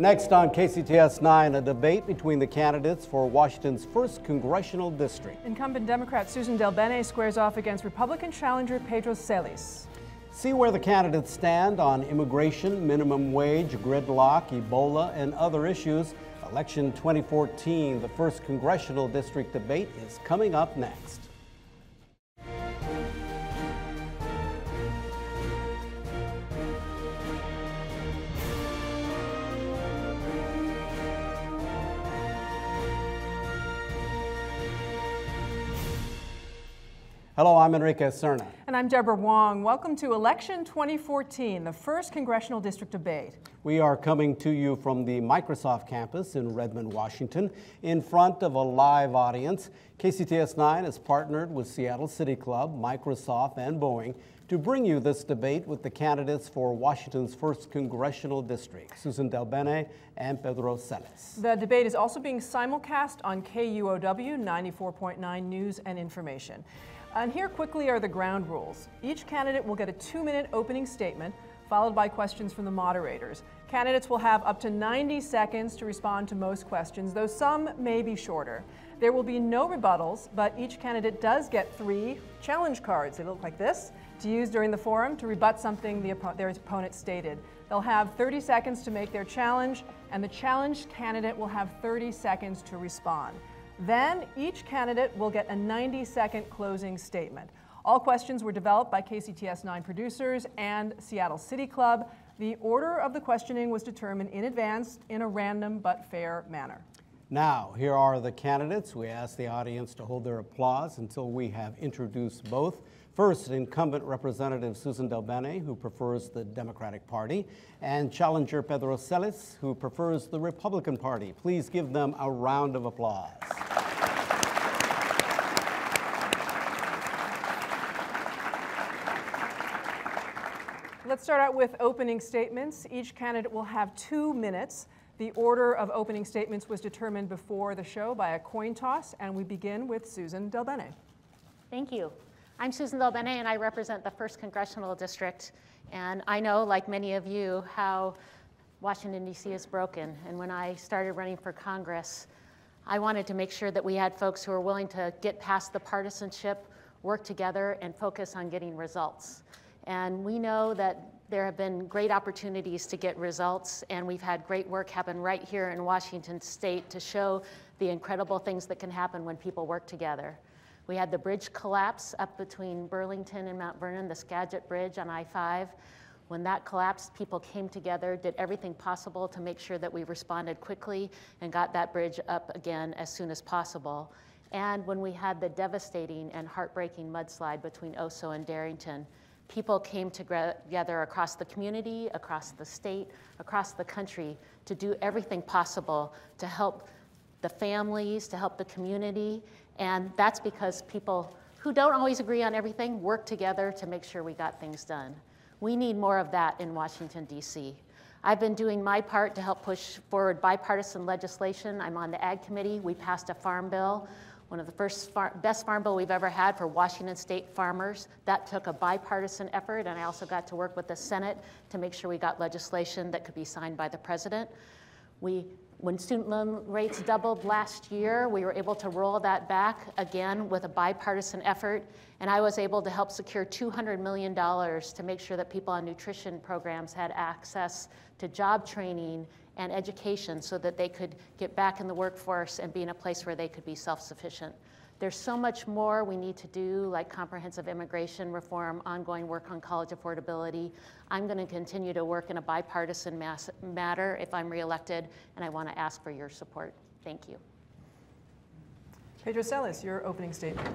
Next on KCTS 9, a debate between the candidates for Washington's 1st Congressional District. Incumbent Democrat Suzan DelBene squares off against Republican challenger Pedro Celis. See where the candidates stand on immigration, minimum wage, gridlock, Ebola, and other issues. Election 2014, the 1st Congressional District debate, is coming up next. Hello, I'm Enrique Cerna. And I'm Deborah Wang. Welcome to Election 2014, the first congressional district debate. We are coming to you from the Microsoft campus in Redmond, Washington, in front of a live audience. KCTS 9 has partnered with Seattle City Club, Microsoft, and Boeing to bring you this debate with the candidates for Washington's first congressional district, Suzan DelBene and Pedro Celis. The debate is also being simulcast on KUOW 94.9 News and Information. And here quickly are the ground rules. Each candidate will get a two-minute opening statement, followed by questions from the moderators. Candidates will have up to 90 seconds to respond to most questions, though some may be shorter. There will be no rebuttals, but each candidate does get three challenge cards. They look like this to use during the forum to rebut something the, their opponent stated. They'll have 30 seconds to make their challenge, and the challenged candidate will have 30 seconds to respond. Then each candidate will get a 90 second closing statement. All questions were developed by KCTS 9 producers and Seattle City Club. The order of the questioning was determined in advance in a random but fair manner. Now, here are the candidates. We ask the audience to hold their applause until we have introduced both. First, incumbent Representative Suzan DelBene, who prefers the Democratic Party, and challenger Pedro Celis, who prefers the Republican Party. Please give them a round of applause. Let's start out with opening statements. Each candidate will have two minutes. The order of opening statements was determined before the show by a coin toss, and we begin with Suzan DelBene. Thank you. I'm Suzan DelBene, and I represent the 1st Congressional District. And I know, like many of you, how Washington, D.C. is broken. And when I started running for Congress, I wanted to make sure that we had folks who were willing to get past the partisanship, work together, and focus on getting results. And we know that there have been great opportunities to get results, and we've had great work happen right here in Washington state to show the incredible things that can happen when people work together. We had the bridge collapse up between Burlington and Mount Vernon, the Skagit Bridge on I-5. When that collapsed, people came together, did everything possible to make sure that we responded quickly and got that bridge up again as soon as possible. And when we had the devastating and heartbreaking mudslide between Oso and Darrington, people came together across the community, across the state, across the country to do everything possible to help the families, to help the community, and that's because people who don't always agree on everything work together to make sure we got things done. We need more of that in Washington, D.C. I've been doing my part to help push forward bipartisan legislation. I'm on the Ag Committee. We passed a farm bill, one of the first far best farm bill we've ever had for Washington state farmers. That took a bipartisan effort, and I also got to work with the Senate to make sure we got legislation that could be signed by the president. We when student loan rates doubled last year, we were able to roll that back again with a bipartisan effort, and I was able to help secure $200 million to make sure that people on nutrition programs had access to job training and education so that they could get back in the workforce and be in a place where they could be self-sufficient. There's so much more we need to do, like comprehensive immigration reform, ongoing work on college affordability. I'm going to continue to work in a bipartisan mass matter if I'm reelected, and I want to ask for your support. Thank you. Pedro Celis, your opening statement.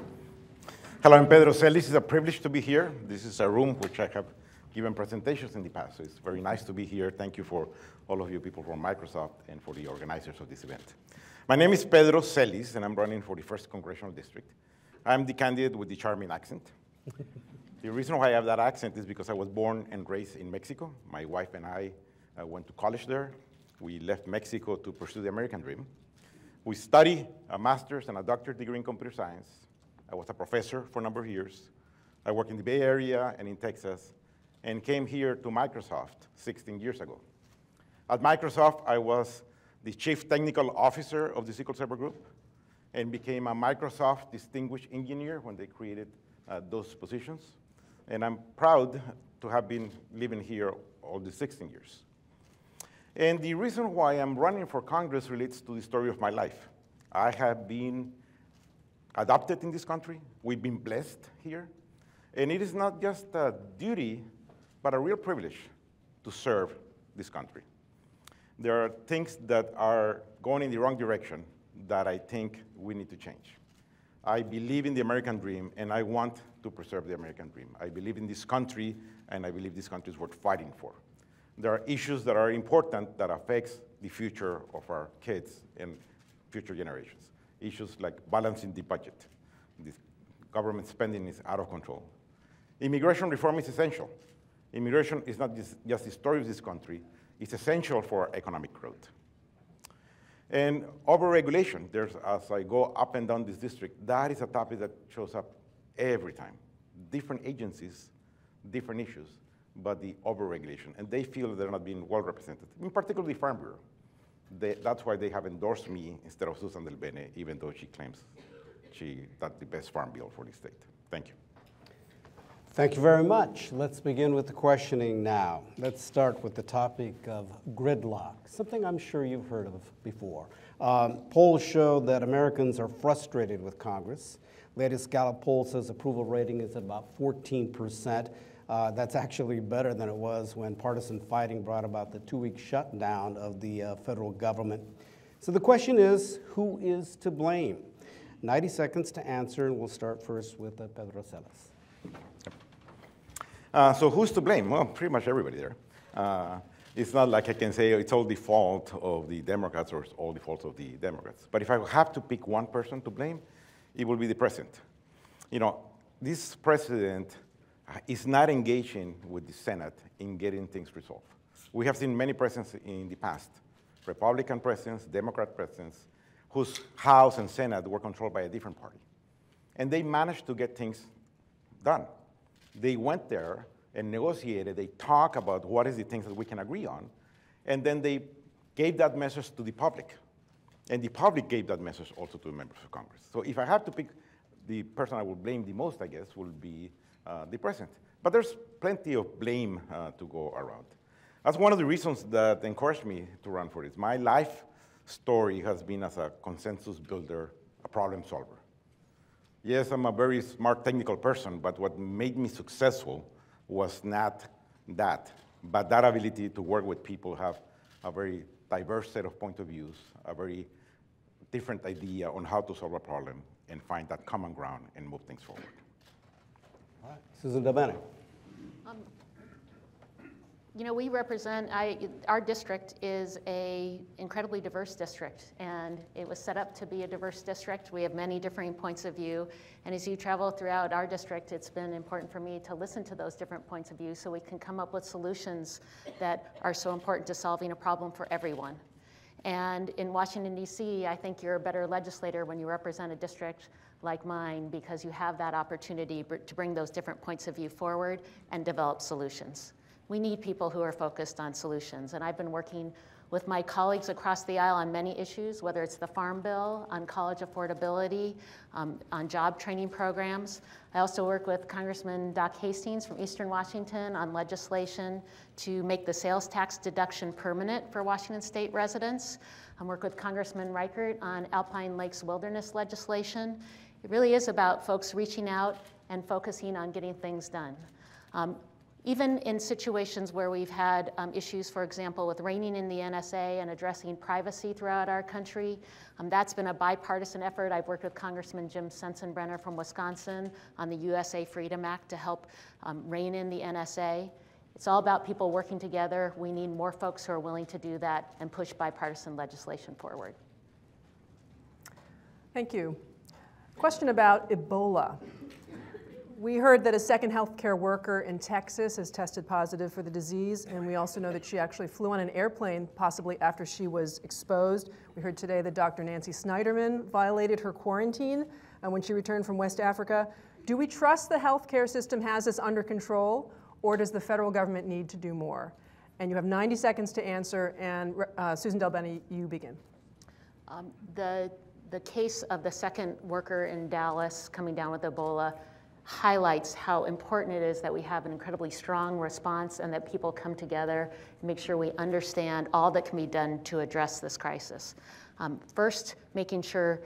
Hello, I'm Pedro Celis. It's a privilege to be here. This is a room which I have given presentations in the past, so it's very nice to be here. Thank you for all of you people from Microsoft and for the organizers of this event. My name is Pedro Celis, and I'm running for the 1st Congressional District. I'm the candidate with the charming accent. the reason why I have that accent is because I was born and raised in Mexico. My wife and I uh, went to college there. We left Mexico to pursue the American dream. We studied a master's and a doctorate degree in computer science. I was a professor for a number of years. I worked in the Bay Area and in Texas, and came here to Microsoft 16 years ago. At Microsoft, I was the chief technical officer of the SQL Server Group and became a Microsoft distinguished engineer when they created uh, those positions. And I'm proud to have been living here all the 16 years. And the reason why I'm running for Congress relates to the story of my life. I have been adopted in this country. We've been blessed here. And it is not just a duty, but a real privilege to serve this country. There are things that are going in the wrong direction that I think we need to change. I believe in the American dream, and I want to preserve the American dream. I believe in this country, and I believe this country is worth fighting for. There are issues that are important that affects the future of our kids and future generations. Issues like balancing the budget. This government spending is out of control. Immigration reform is essential. Immigration is not just the story of this country, it's essential for economic growth. And overregulation, there's, as I go up and down this district, that is a topic that shows up every time. Different agencies, different issues, but the overregulation. And they feel they're not being well represented, in particular the Farm Bureau. They, that's why they have endorsed me instead of Suzan DelBene, even though she claims she got the best farm bill for the state. Thank you. Thank you very much. Let's begin with the questioning now. Let's start with the topic of gridlock, something I'm sure you've heard of before. Um, polls show that Americans are frustrated with Congress. Latest Gallup poll says approval rating is at about 14 percent. Uh, that's actually better than it was when partisan fighting brought about the two week shutdown of the uh, federal government. So the question is who is to blame? 90 seconds to answer, and we'll start first with uh, Pedro Celis. Uh, so who's to blame? Well, pretty much everybody there. Uh, it's not like I can say it's all the fault of the Democrats or it's all the fault of the Democrats. But if I have to pick one person to blame, it will be the president. You know, this president is not engaging with the Senate in getting things resolved. We have seen many presidents in the past, Republican presidents, Democrat presidents, whose House and Senate were controlled by a different party. And they managed to get things done. They went there and negotiated, they talked about what is the things that we can agree on, and then they gave that message to the public. And the public gave that message also to the members of Congress. So if I have to pick the person I would blame the most, I guess, will be uh, the president. But there's plenty of blame uh, to go around. That's one of the reasons that encouraged me to run for this. My life story has been as a consensus builder, a problem solver. Yes, I'm a very smart technical person, but what made me successful was not that, but that ability to work with people, have a very diverse set of point of views, a very different idea on how to solve a problem, and find that common ground and move things forward. All right. Suzan DelBene. Um, you know, we represent, I, our district is a incredibly diverse district, and it was set up to be a diverse district. We have many differing points of view, and as you travel throughout our district, it's been important for me to listen to those different points of view so we can come up with solutions that are so important to solving a problem for everyone. And in Washington, D.C., I think you're a better legislator when you represent a district like mine because you have that opportunity to bring those different points of view forward and develop solutions. We need people who are focused on solutions. And I've been working with my colleagues across the aisle on many issues, whether it's the Farm Bill, on college affordability, um, on job training programs. I also work with Congressman Doc Hastings from Eastern Washington on legislation to make the sales tax deduction permanent for Washington state residents. I work with Congressman Reichert on Alpine Lakes wilderness legislation. It really is about folks reaching out and focusing on getting things done. Um, even in situations where we've had um, issues, for example, with reining in the NSA and addressing privacy throughout our country, um, that's been a bipartisan effort. I've worked with Congressman Jim Sensenbrenner from Wisconsin on the USA Freedom Act to help um, rein in the NSA. It's all about people working together. We need more folks who are willing to do that and push bipartisan legislation forward. Thank you. Question about Ebola. We heard that a second healthcare worker in Texas has tested positive for the disease, and we also know that she actually flew on an airplane possibly after she was exposed. We heard today that Dr. Nancy Snyderman violated her quarantine uh, when she returned from West Africa. Do we trust the healthcare system has this under control, or does the federal government need to do more? And you have 90 seconds to answer, and uh, Suzan DelBene, you begin. Um, the, the case of the second worker in Dallas coming down with Ebola highlights how important it is that we have an incredibly strong response and that people come together and make sure we understand all that can be done to address this crisis. Um, first, making sure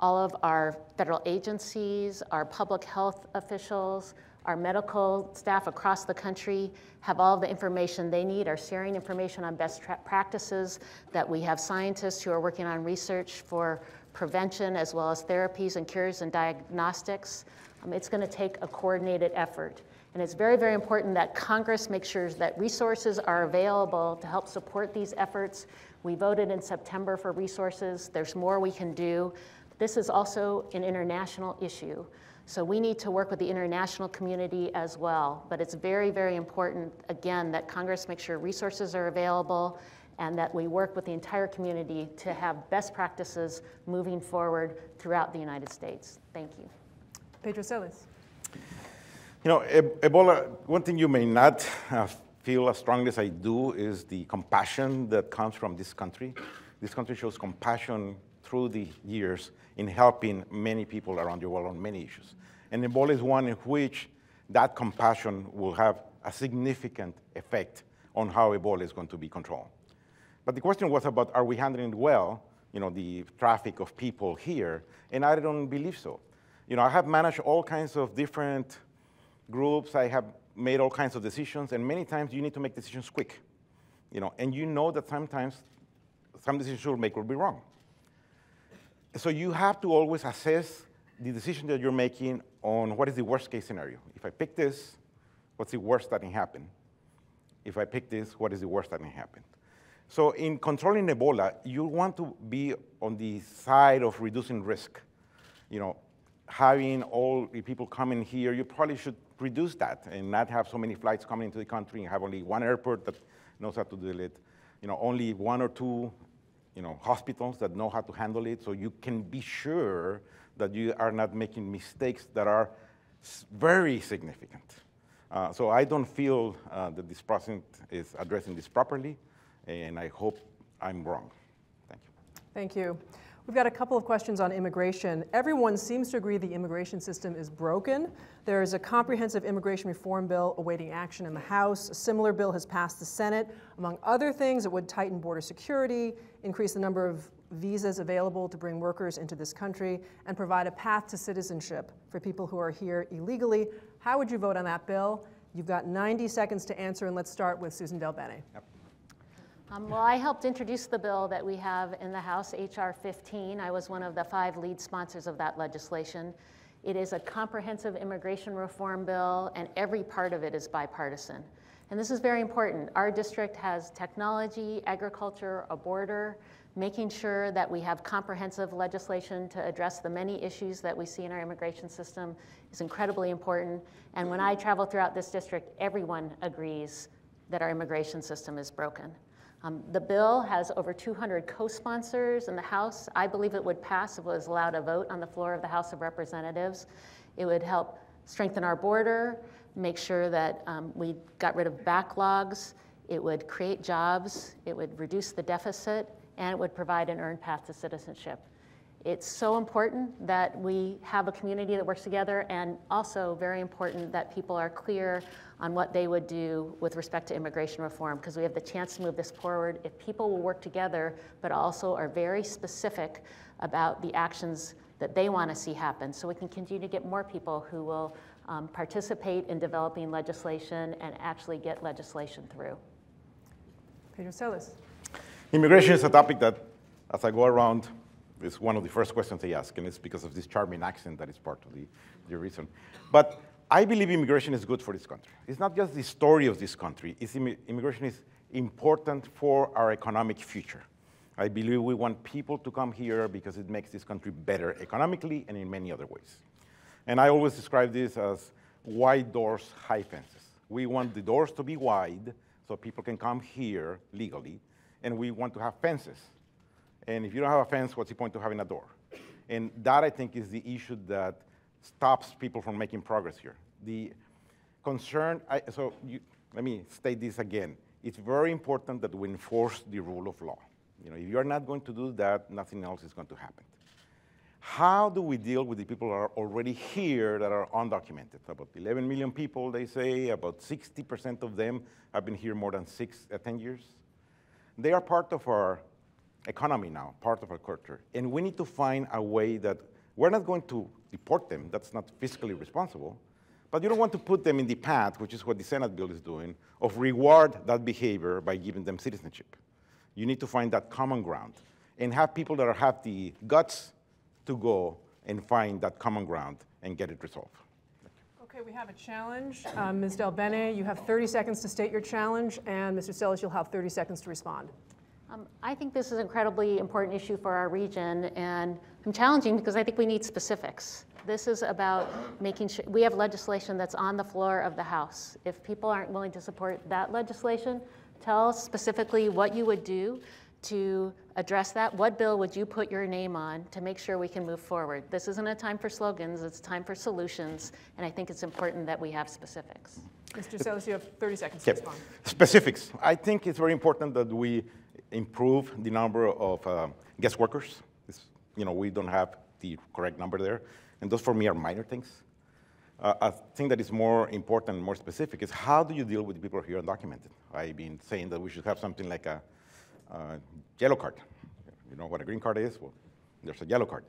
all of our federal agencies, our public health officials, our medical staff across the country have all the information they need, are sharing information on best practices, that we have scientists who are working on research for prevention as well as therapies and cures and diagnostics. Um, it's going to take a coordinated effort. And it's very, very important that Congress makes sure that resources are available to help support these efforts. We voted in September for resources. There's more we can do. This is also an international issue. So we need to work with the international community as well. But it's very, very important, again, that Congress make sure resources are available and that we work with the entire community to have best practices moving forward throughout the United States. Thank you. Pedro Celis. You know, Ebola, one thing you may not uh, feel as strongly as I do is the compassion that comes from this country. This country shows compassion through the years in helping many people around the world on many issues. And Ebola is one in which that compassion will have a significant effect on how Ebola is going to be controlled. But the question was about are we handling well, you know, the traffic of people here, and I don't believe so. You know, I have managed all kinds of different groups. I have made all kinds of decisions, and many times you need to make decisions quick. You know, and you know that sometimes some decisions you'll make will be wrong. So you have to always assess the decision that you're making on what is the worst case scenario. If I pick this, what's the worst that can happen? If I pick this, what is the worst that can happen? So in controlling Ebola, you want to be on the side of reducing risk. You know, having all the people coming here, you probably should reduce that and not have so many flights coming into the country and have only one airport that knows how to deal it. You know, only one or two, you know, hospitals that know how to handle it, so you can be sure that you are not making mistakes that are very significant. Uh, so I don't feel uh, that this president is addressing this properly, and I hope I'm wrong. Thank you. Thank you. We've got a couple of questions on immigration. Everyone seems to agree the immigration system is broken. There is a comprehensive immigration reform bill awaiting action in the House. A similar bill has passed the Senate. Among other things, it would tighten border security, increase the number of visas available to bring workers into this country, and provide a path to citizenship for people who are here illegally. How would you vote on that bill? You've got 90 seconds to answer, and let's start with Suzan DelBene. Yep. Um, well, I helped introduce the bill that we have in the House, H.R. 15. I was one of the five lead sponsors of that legislation. It is a comprehensive immigration reform bill, and every part of it is bipartisan. And this is very important. Our district has technology, agriculture, a border, making sure that we have comprehensive legislation to address the many issues that we see in our immigration system is incredibly important. And when I travel throughout this district, everyone agrees that our immigration system is broken. Um, the bill has over 200 co-sponsors in the House. I believe it would pass if it was allowed a vote on the floor of the House of Representatives. It would help strengthen our border, make sure that um, we got rid of backlogs. It would create jobs. It would reduce the deficit, and it would provide an earned path to citizenship. It's so important that we have a community that works together, and also very important that people are clear on what they would do with respect to immigration reform because we have the chance to move this forward if people will work together but also are very specific about the actions that they want to see happen so we can continue to get more people who will um, participate in developing legislation and actually get legislation through. Pedro Celis. Immigration is a topic that, as I go around, is one of the first questions they ask, and it's because of this charming accent that is part of the, the reason. But I believe immigration is good for this country. It's not just the story of this country. It's Im immigration is important for our economic future. I believe we want people to come here because it makes this country better economically and in many other ways. And I always describe this as wide doors, high fences. We want the doors to be wide so people can come here legally, and we want to have fences. And if you don't have a fence, what's the point of having a door? And that, I think, is the issue that stops people from making progress here. The concern, I, so you, let me state this again. it's very important that we enforce the rule of law. You know, if you're not going to do that, nothing else is going to happen. How do we deal with the people that are already here that are undocumented? About 11 million people, they say. About 60% of them have been here more than six, uh, 10 years. They are part of our economy now, part of our culture. And we need to find a way that we're not going to deport them. That's not fiscally responsible. But you don't want to put them in the path, which is what the Senate bill is doing, of reward that behavior by giving them citizenship. You need to find that common ground and have people that have the guts to go and find that common ground and get it resolved. Okay, we have a challenge. Um, Ms. DelBene, you have 30 seconds to state your challenge, and Mr. Celis, you'll have 30 seconds to respond. Um, I think this is an incredibly important issue for our region, and I'm challenging because I think we need specifics. This is about making sure we have legislation that's on the floor of the House. If people aren't willing to support that legislation, tell us specifically what you would do to address that? What bill would you put your name on to make sure we can move forward? This isn't a time for slogans, it's time for solutions, and I think it's important that we have specifics. Mr. Celis, you have 30 seconds to Okay. respond. Specifics. I think it's very important that we improve the number of uh, guest workers. It's, you know, we don't have the correct number there, and those for me are minor things. Uh, a thing that is more important and more specific is how do you deal with people who are here undocumented? I've been saying that we should have something like a uh, yellow card. You know what a green card is? Well, there's a yellow card.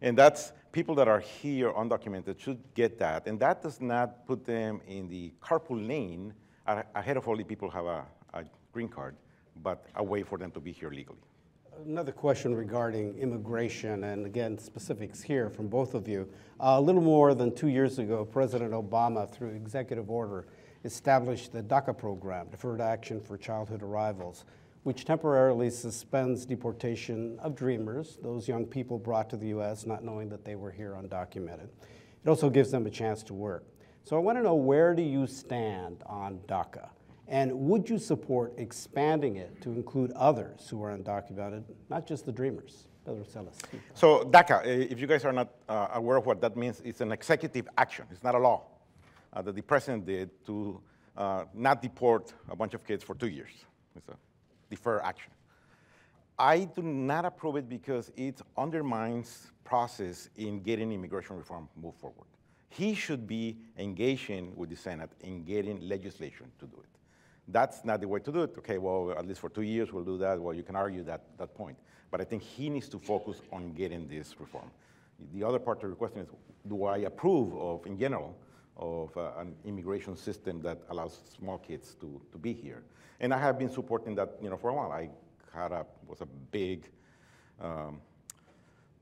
And that's people that are here undocumented should get that. And that does not put them in the carpool lane ahead of all the people who have a, a green card, but a way for them to be here legally. Another question regarding immigration, and again, specifics here from both of you. Uh, a little more than two years ago, President Obama, through executive order, established the DACA program, Deferred Action for Childhood Arrivals, which temporarily suspends deportation of dreamers, those young people brought to the U.S. not knowing that they were here undocumented. It also gives them a chance to work. So I want to know where do you stand on DACA? And would you support expanding it to include others who are undocumented, not just the dreamers? So DACA, if you guys are not uh, aware of what that means, it's an executive action. It's not a law uh, that the president did to uh, not deport a bunch of kids for two years. It's a defer action. I do not approve it because it undermines process in getting immigration reform move forward. He should be engaging with the Senate in getting legislation to do it. That's not the way to do it. Okay, well, at least for two years we'll do that. Well, you can argue that, that point. But I think he needs to focus on getting this reform. The other part of your question is, do I approve of, in general, of uh, an immigration system that allows small kids to, to be here? And I have been supporting that, you know, for a while. I had a, was a big um,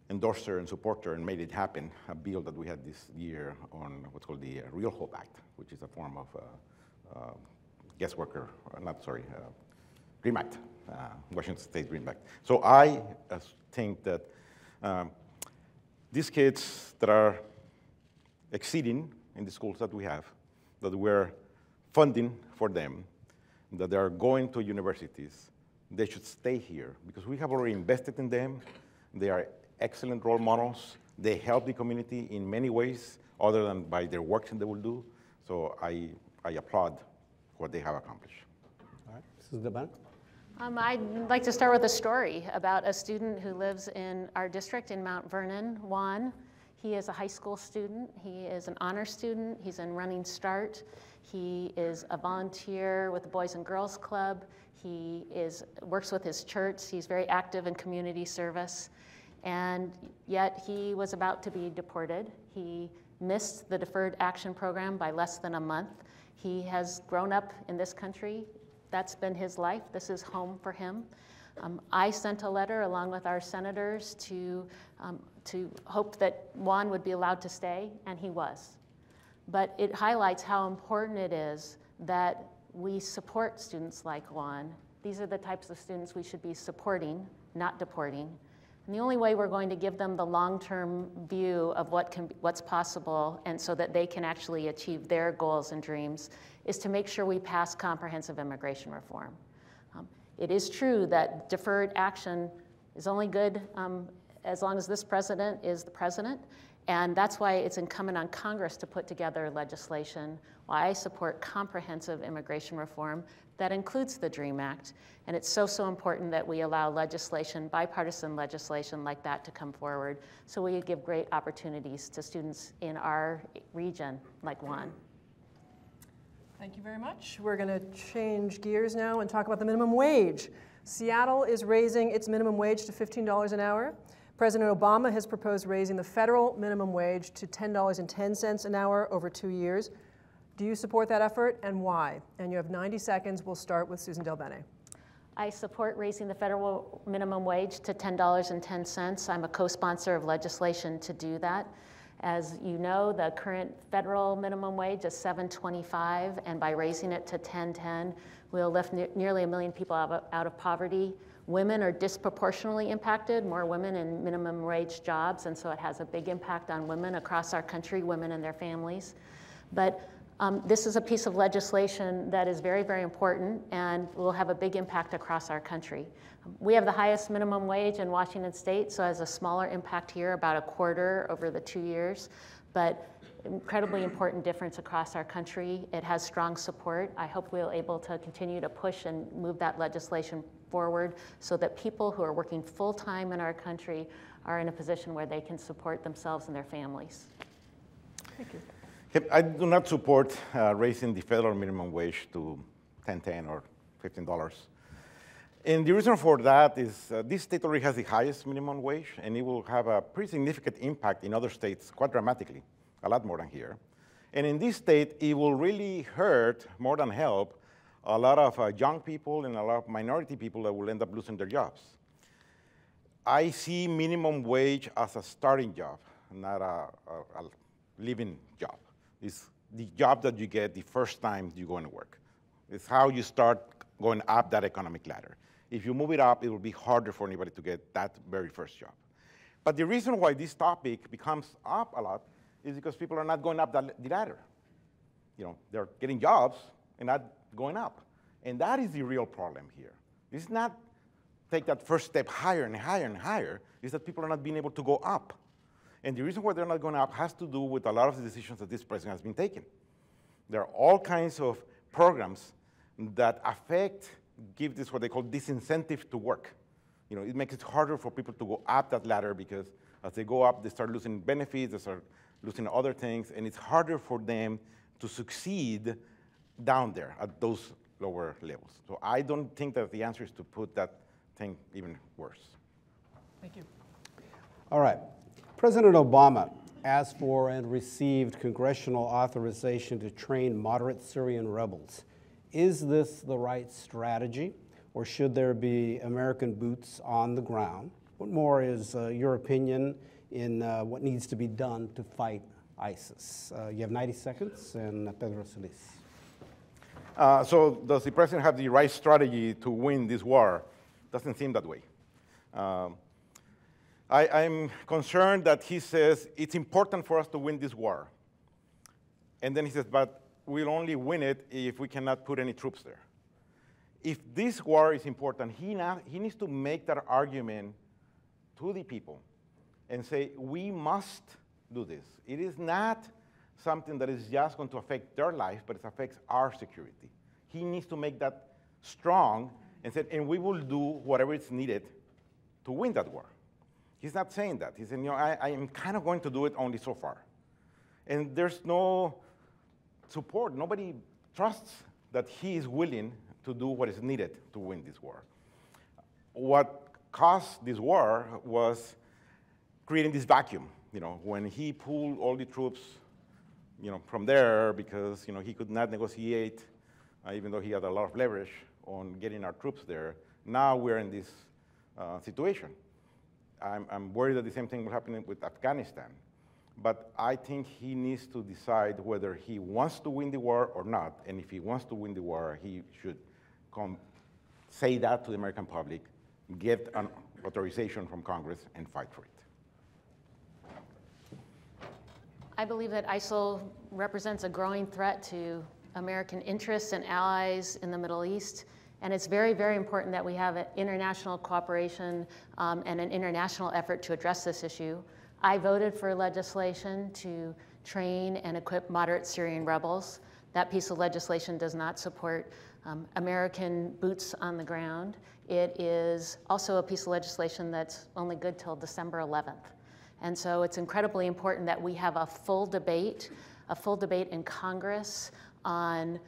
endorser and supporter and made it happen, a bill that we had this year on what's called the Real Hope Act, which is a form of uh, uh, guest worker, uh, not sorry, uh, Act, uh, Washington State Act. So I uh, think that um, these kids that are exceeding in the schools that we have, that we're funding for them, that they are going to universities, they should stay here because we have already invested in them. They are excellent role models. They help the community in many ways other than by their work that they will do. So I, I applaud what they have accomplished. All right, Mrs. DelBene? Um, I'd like to start with a story about a student who lives in our district in Mount Vernon, Juan. He is a high school student. He is an honor student. He's in Running Start. He is a volunteer with the Boys and Girls Club. He is, works with his church. He's very active in community service. And yet he was about to be deported. He missed the Deferred Action Program by less than a month. He has grown up in this country. That's been his life. This is home for him. Um, I sent a letter along with our senators to, um, to hope that Juan would be allowed to stay, and he was. But it highlights how important it is that we support students like Juan. These are the types of students we should be supporting, not deporting. And the only way we're going to give them the long-term view of what can, what's possible and so that they can actually achieve their goals and dreams is to make sure we pass comprehensive immigration reform. Um, it is true that deferred action is only good um, as long as this president is the president. And that's why it's incumbent on Congress to put together legislation, why I support comprehensive immigration reform that includes the DREAM Act. And it's so, so important that we allow legislation, bipartisan legislation like that to come forward so we give great opportunities to students in our region like Juan. Thank you very much. We're going to change gears now and talk about the minimum wage. Seattle is raising its minimum wage to $15 an hour. President Obama has proposed raising the federal minimum wage to $10.10 an hour over two years. Do you support that effort and why? And you have 90 seconds. We'll start with Suzan Del DelBene. I support raising the federal minimum wage to $10.10. I'm a co-sponsor of legislation to do that. As you know, the current federal minimum wage is 7.25, and by raising it to 10.10, we'll lift ne nearly a million people out of, out of poverty. Women are disproportionately impacted, more women in minimum wage jobs, and so it has a big impact on women across our country, women and their families. But um, this is a piece of legislation that is very, very important and will have a big impact across our country. We have the highest minimum wage in Washington state, so it has a smaller impact here, about a quarter over the two years, but incredibly important difference across our country. It has strong support. I hope we'll be able to continue to push and move that legislation forward so that people who are working full-time in our country are in a position where they can support themselves and their families. Thank you. I do not support uh, raising the federal minimum wage to 10, 10 or $15. And the reason for that is uh, this state already has the highest minimum wage, and it will have a pretty significant impact in other states quite dramatically, a lot more than here. And in this state, it will really hurt more than help a lot of uh, young people and a lot of minority people that will end up losing their jobs. I see minimum wage as a starting job, not a, a, a living job. It's the job that you get the first time you go into work. It's how you start going up that economic ladder. If you move it up, it will be harder for anybody to get that very first job. But the reason why this topic becomes up a lot is because people are not going up the ladder. You know, they're getting jobs and not going up. And that is the real problem here. It's not take that first step higher and higher and higher, is that people are not being able to go up. And the reason why they're not going up has to do with a lot of the decisions that this president has been taking. There are all kinds of programs that affect, give this what they call disincentive to work. You know, it makes it harder for people to go up that ladder because as they go up, they start losing benefits, they start losing other things, and it's harder for them to succeed down there at those lower levels. So I don't think that the answer is to put that thing even worse. Thank you. All right. President Obama asked for and received congressional authorization to train moderate Syrian rebels. Is this the right strategy, or should there be American boots on the ground? What more is uh, your opinion in uh, what needs to be done to fight ISIS? Uh, you have 90 seconds, and Pedro Celis. Uh, so, does the president have the right strategy to win this war? Doesn't seem that way. Um, I, am concerned that he says it's important for us to win this war. And then he says, but we'll only win it if we cannot put any troops there. If this war is important, he, not, he needs to make that argument to the people and say, we must do this. It is not something that is just going to affect their life, but it affects our security. He needs to make that strong and say, and we will do whatever is needed to win that war. He's not saying that. He's saying, you know, I, I am kind of going to do it only so far. And there's no support. Nobody trusts that he is willing to do what is needed to win this war. What caused this war was creating this vacuum. You know, when he pulled all the troops, you know, from there because you know he could not negotiate, uh, even though he had a lot of leverage on getting our troops there. Now we're in this uh, situation. I'm, I'm worried that the same thing will happen with Afghanistan. But I think he needs to decide whether he wants to win the war or not. And if he wants to win the war, he should come say that to the American public, get an authorization from Congress, and fight for it. I believe that ISIL represents a growing threat to American interests and allies in the Middle East. And it's very, very important that we have international cooperation um, and an international effort to address this issue. I voted for legislation to train and equip moderate Syrian rebels. That piece of legislation does not support um, American boots on the ground. It is also a piece of legislation that's only good till December 11th. And so it's incredibly important that we have a full debate, a full debate in Congress on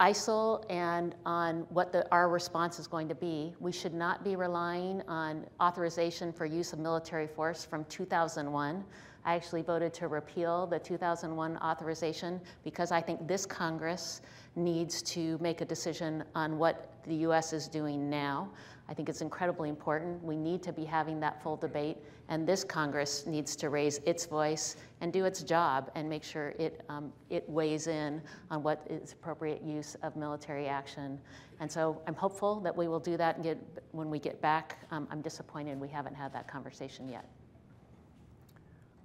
ISIL and on what the, our response is going to be. We should not be relying on authorization for use of military force from 2001. I actually voted to repeal the 2001 authorization because I think this Congress needs to make a decision on what the US is doing now. I think it's incredibly important. We need to be having that full debate, and this Congress needs to raise its voice and do its job and make sure it, um, it weighs in on what is appropriate use of military action. And so I'm hopeful that we will do that and get, when we get back. Um, I'm disappointed we haven't had that conversation yet.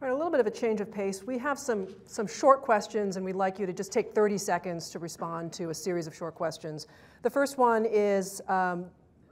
All right, a little bit of a change of pace. We have some, some short questions, and we'd like you to just take 30 seconds to respond to a series of short questions. The first one is um,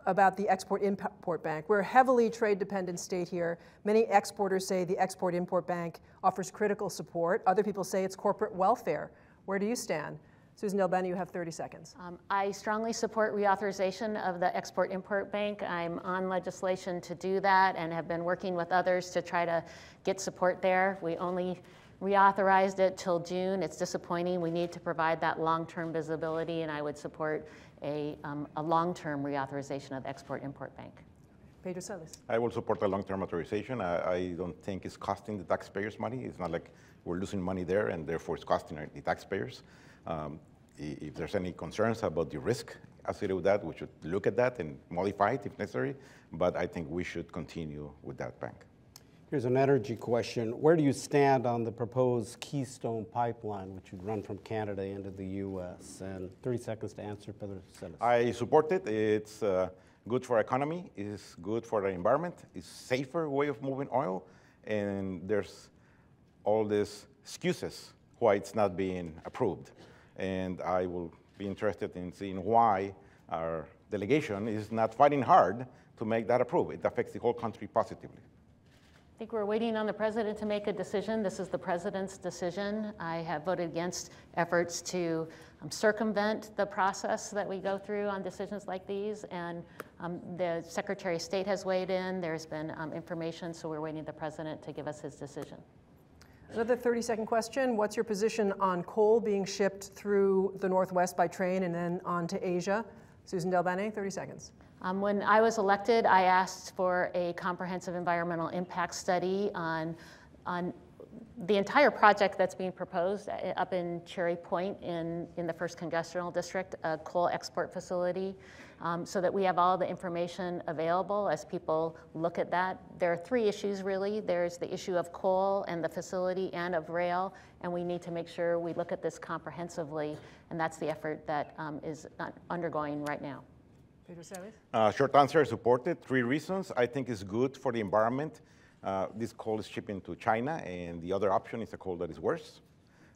about the Export-Import Bank. We're a heavily trade-dependent state here. Many exporters say the Export-Import Bank offers critical support. Other people say it's corporate welfare. Where do you stand? Suzan DelBene, you have 30 seconds. Um, I strongly support reauthorization of the Export-Import Bank. I'm on legislation to do that and have been working with others to try to get support there. We only reauthorized it till June. It's disappointing. We need to provide that long-term visibility, and I would support a, um, a long-term reauthorization of the Export-Import Bank. Pedro Celis. I will support the long-term authorization. I, I, don't think it's costing the taxpayers money. It's not like we're losing money there and therefore it's costing the taxpayers. Um, if there's any concerns about the risk associated with that, we should look at that and modify it if necessary. But I think we should continue with that bank. Here's an energy question. Where do you stand on the proposed Keystone pipeline, which would run from Canada into the U.S.? And 30 seconds to answer, Pedro Celis. I support it. It's uh, good for economy. It's good for the environment. It's safer way of moving oil. And there's all these excuses why it's not being approved. And I will be interested in seeing why our delegation is not fighting hard to make that approved. It affects the whole country positively. Think we're waiting on the president to make a decision. This is the president's decision. I have voted against efforts to um, circumvent the process that we go through on decisions like these. And um, the Secretary of State has weighed in. There's been um, information, so we're waiting the president to give us his decision. Another 30 second question. What's your position on coal being shipped through the Northwest by train and then on to Asia? Suzan DelBene, 30 seconds. Um, when I was elected, I asked for a comprehensive environmental impact study on, on the entire project that's being proposed uh, up in Cherry Point in, in the first congressional district, a coal export facility, um, so that we have all the information available as people look at that. There are three issues really. There's the issue of coal and the facility and of rail, and we need to make sure we look at this comprehensively, and that's the effort that um, is undergoing right now. Pedro Celis? Uh, short answer, supported. Three reasons. I think it's good for the environment. Uh, this coal is shipping to China, and the other option is a coal that is worse.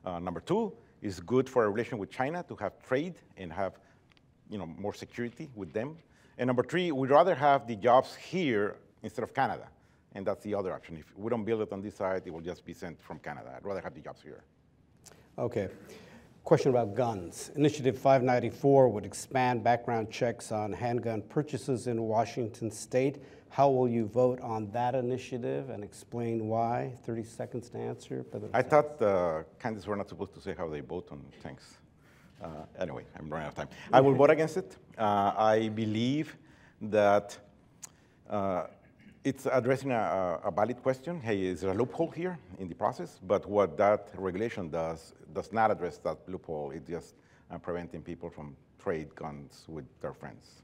Uh, number two, is good for a relation with China to have trade and have you know, more security with them. And number three, we'd rather have the jobs here instead of Canada. And that's the other option. If we don't build it on this side, it will just be sent from Canada. I'd rather have the jobs here. Okay. Question about guns. Initiative 594 would expand background checks on handgun purchases in Washington state. How will you vote on that initiative and explain why? 30 seconds to answer. I thought uh, candidates were not supposed to say how they vote on things. Uh, anyway, I'm running out of time. I will vote against it. Uh, I believe that uh, it's addressing a, a, valid question. Hey, is there a loophole here in the process? But what that regulation does does not address that loophole. It's just uh, preventing people from trade guns with their friends.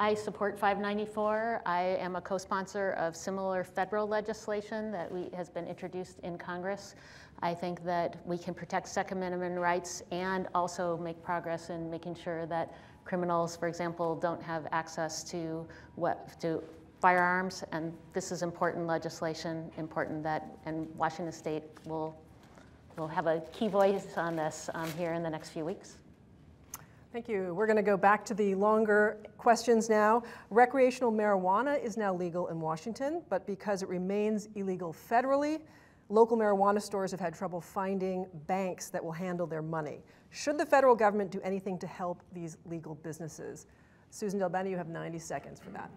I support 594. I am a co-sponsor of similar federal legislation that we, has been introduced in Congress. I think that we can protect Second Amendment rights and also make progress in making sure that criminals, for example, don't have access to what to firearms, and this is important legislation, important that, and Washington State will, will have a key voice on this um, here in the next few weeks. Thank you. We're going to go back to the longer questions now. Recreational marijuana is now legal in Washington, but because it remains illegal federally, local marijuana stores have had trouble finding banks that will handle their money. Should the federal government do anything to help these legal businesses? Suzan DelBene, you have 90 seconds for that.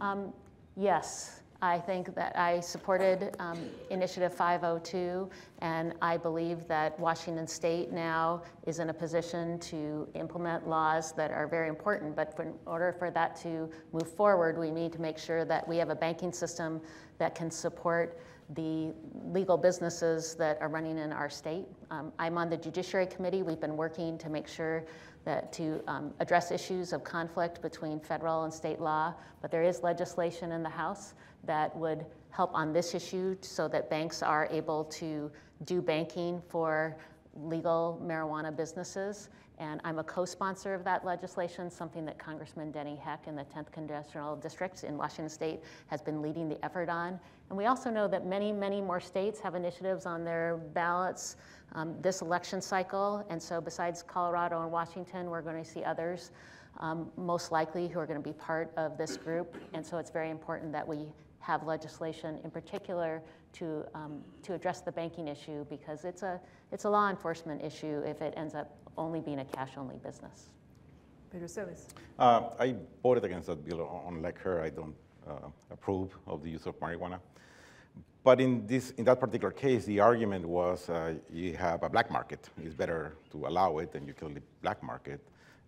Um, yes. I think that I supported um, Initiative 502, and I believe that Washington State now is in a position to implement laws that are very important. But for, in order for that to move forward, we need to make sure that we have a banking system that can support the legal businesses that are running in our state. Um, I'm on the Judiciary Committee. We've been working to make sure that to um, address issues of conflict between federal and state law, but there is legislation in the House that would help on this issue so that banks are able to do banking for legal marijuana businesses. And I'm a co-sponsor of that legislation, something that Congressman Denny Heck in the 10th Congressional District in Washington State has been leading the effort on. And we also know that many, many more states have initiatives on their ballots um, this election cycle. And so besides Colorado and Washington, we're going to see others um, most likely who are going to be part of this group. And so it's very important that we have legislation in particular to, um, to address the banking issue because it's a, it's a law enforcement issue if it ends up only being a cash-only business. Pedro Celis. Uh, I voted against that bill. Unlike her, I don't approve of the use of marijuana. But in, this, in that particular case, the argument was uh, you have a black market. It's better to allow it than you kill the black market.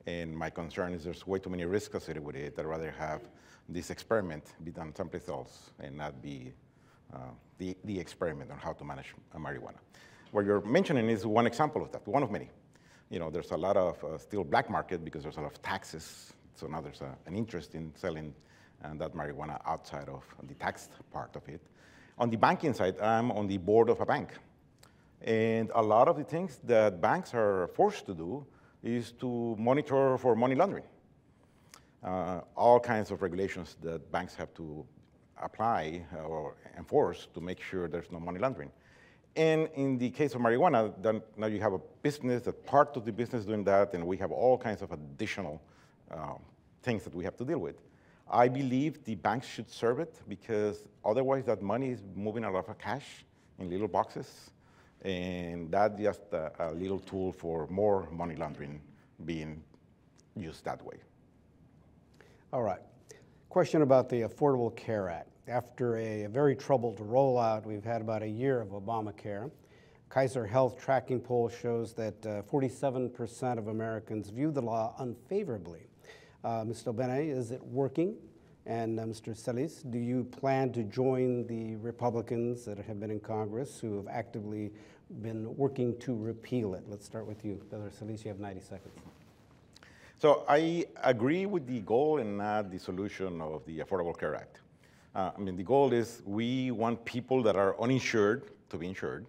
And my concern is there's way too many risks associated with it. I'd rather have this experiment be done someplace else and not be uh, the, the experiment on how to manage marijuana. What you're mentioning is one example of that, one of many. You know, there's a lot of uh, still black market because there's a lot of taxes. So now there's a, an interest in selling uh, that marijuana outside of the taxed part of it. On the banking side, I'm on the board of a bank. And a lot of the things that banks are forced to do is to monitor for money laundering uh, all kinds of regulations that banks have to apply or enforce to make sure there's no money laundering. And in the case of marijuana, then now you have a business that part of the business doing that, and we have all kinds of additional uh, things that we have to deal with. I believe the banks should serve it because otherwise that money is moving a lot of cash in little boxes, and that's just a, a little tool for more money laundering being used that way. All right. Question about the Affordable Care Act. After a, a very troubled rollout, we've had about a year of Obamacare. Kaiser Health tracking poll shows that 47% uh, of Americans view the law unfavorably. Uh, Ms. DelBene, is it working? And uh, Mr. Celis, do you plan to join the Republicans that have been in Congress who have actively been working to repeal it? Let's start with you. Pedro Celis, you have 90 seconds. So I agree with the goal and not the solution of the Affordable Care Act. Uh, I mean, the goal is we want people that are uninsured to be insured.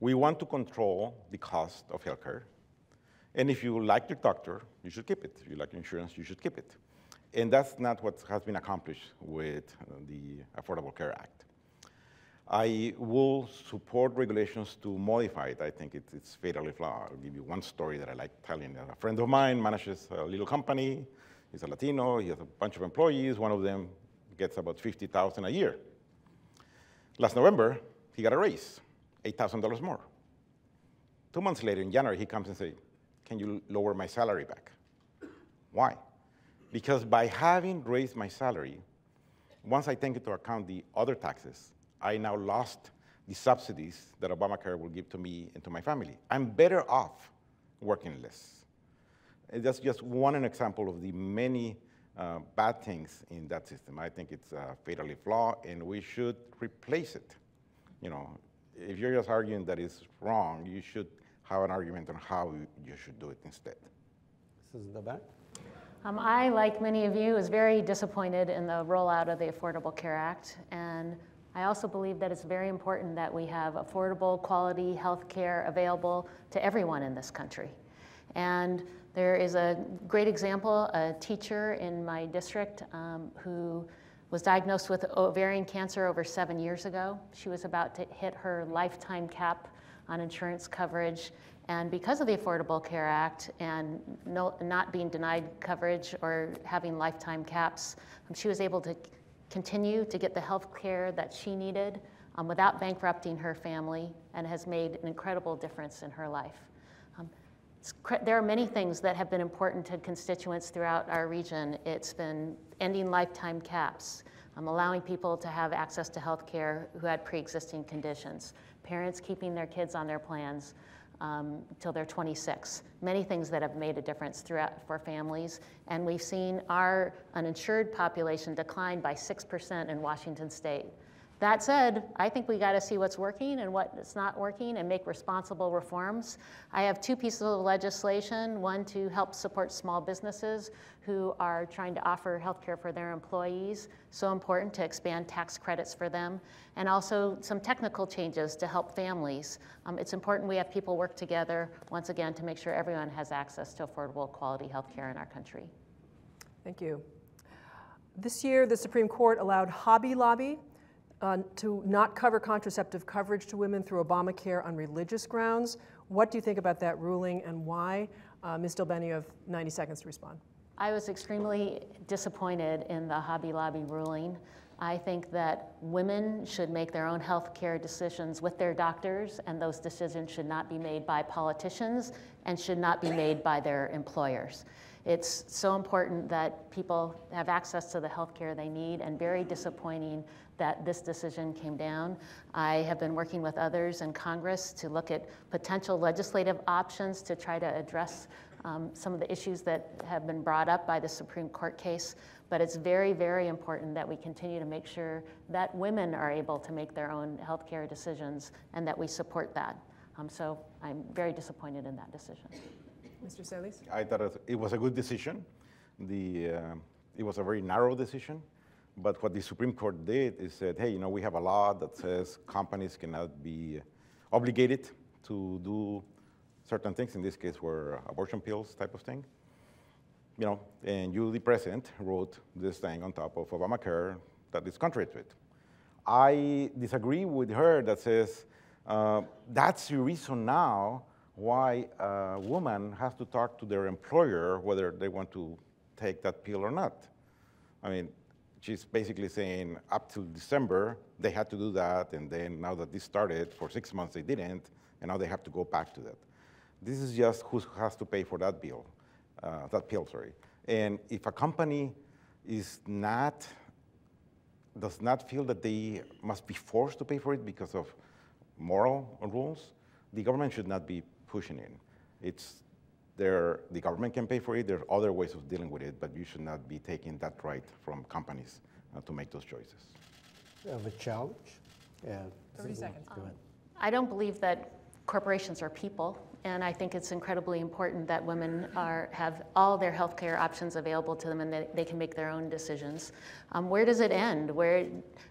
We want to control the cost of healthcare. And if you like your doctor, you should keep it. If you like insurance, you should keep it. And that's not what has been accomplished with uh, the Affordable Care Act. I will support regulations to modify it. I think it, it's fatally flawed. Uh, I'll give you one story that I like telling. A friend of mine manages a little company. He's a Latino. He has a bunch of employees. One of them gets about 50000 a year. Last November, he got a raise, $8,000 more. Two months later, in January, he comes and says, can you lower my salary back? Why? Because by having raised my salary, once I take into account the other taxes, I now lost the subsidies that Obamacare will give to me and to my family. I'm better off working less. And that's just one example of the many uh, bad things in that system. I think it's uh, fatally flawed, and we should replace it. You know, if you're just arguing that it's wrong, you should have an argument on how you should do it instead. This is the back. Um, I, like many of you, was very disappointed in the rollout of the Affordable Care Act, and I also believe that it's very important that we have affordable, quality health care available to everyone in this country. And there is a great example, a teacher in my district um, who was diagnosed with ovarian cancer over seven years ago. She was about to hit her lifetime cap on insurance coverage, And because of the Affordable Care Act and no, not being denied coverage or having lifetime caps, um, she was able to continue to get the health care that she needed um, without bankrupting her family and has made an incredible difference in her life. Um, there are many things that have been important to constituents throughout our region. It's been ending lifetime caps, um, allowing people to have access to health care who had pre-existing conditions, parents keeping their kids on their plans, um, till they're 26. Many things that have made a difference throughout for families. And we've seen our uninsured population decline by 6% in Washington state. That said, I think we got to see what's working and what's not working and make responsible reforms. I have two pieces of legislation, one to help support small businesses who are trying to offer health care for their employees, so important to expand tax credits for them, and also some technical changes to help families. Um, it's important we have people work together, once again, to make sure everyone has access to affordable quality health care in our country. Thank you. This year, the Supreme Court allowed Hobby Lobby uh, to not cover contraceptive coverage to women through Obamacare on religious grounds. What do you think about that ruling and why? Uh, Ms. DelBene, you have 90 seconds to respond. I was extremely disappointed in the Hobby Lobby ruling. I think that women should make their own health care decisions with their doctors, and those decisions should not be made by politicians and should not be made by their employers. It's so important that people have access to the health care they need, and very disappointing that this decision came down. I have been working with others in Congress to look at potential legislative options to try to address um, some of the issues that have been brought up by the Supreme Court case. But it's very, very important that we continue to make sure that women are able to make their own healthcare decisions and that we support that. Um, so I'm very disappointed in that decision. Mr. Celis? I thought it was a good decision. The, uh, it was a very narrow decision. But what the Supreme Court did is said, hey, you know, we have a law that says companies cannot be obligated to do certain things. In this case, were abortion pills type of thing. You know, and you, the president, wrote this thing on top of Obamacare that is contrary to it. I disagree with her that says uh, that's the reason now why a woman has to talk to their employer whether they want to take that pill or not. I mean, she's basically saying up till December, they had to do that, and then now that this started, for six months they didn't, and now they have to go back to that. This is just who has to pay for that bill, uh, that pill, sorry. And if a company is not, does not feel that they must be forced to pay for it because of moral rules, the government should not be pushing in. It's there, the government can pay for it. There are other ways of dealing with it, but you should not be taking that right from companies uh, to make those choices. You have a challenge? Yeah. 30 seconds. Go ahead. I don't believe that corporations are people. And I think it's incredibly important that women are, have all their healthcare options available to them and that they can make their own decisions. Um, where does it end? Where,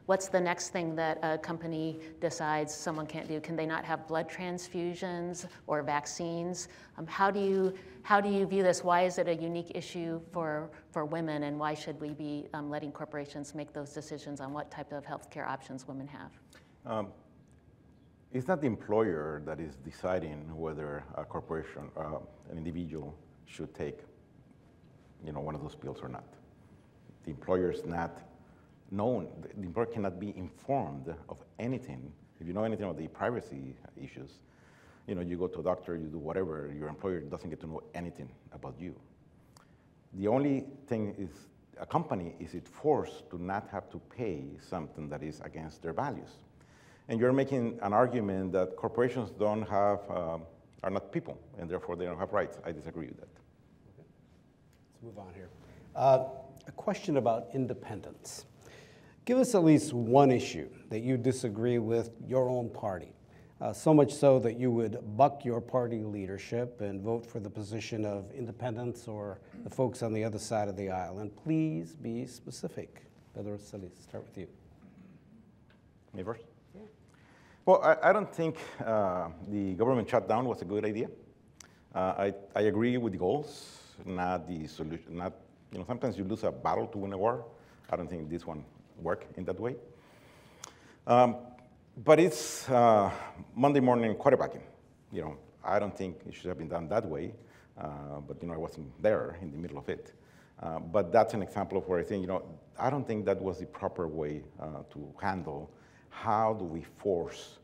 what's the next thing that a company decides someone can't do? Can they not have blood transfusions or vaccines? Um, how, do you, how do you view this? Why is it a unique issue for, for women and why should we be um, letting corporations make those decisions on what type of healthcare options women have? It's not the employer that is deciding whether a corporation, uh, an individual should take, you know, one of those pills or not. The employer is not known, the employer cannot be informed of anything. If you know anything about the privacy issues, you know, you go to a doctor, you do whatever, your employer doesn't get to know anything about you. The only thing is, a company is it forced to not have to pay something that is against their values. And you're making an argument that corporations don't have, uh, are not people, and therefore they don't have rights. I disagree with that. Okay. Let's move on here. Uh, a question about independence. Give us at least one issue that you disagree with your own party. Uh, so much so that you would buck your party leadership and vote for the position of independence or the folks on the other side of the aisle. And please be specific. Pedro Celis, start with you. Me first? Well, I, I don't think uh, the government shutdown was a good idea. Uh, I, I agree with the goals, not the solution. Not, you know, sometimes you lose a battle to win a war. I don't think this one worked in that way. Um, but it's uh, Monday morning quarterbacking. You know, I don't think it should have been done that way, uh, but you know, I wasn't there in the middle of it. Uh, but that's an example of where I think, you know, I don't think that was the proper way uh, to handle how do we force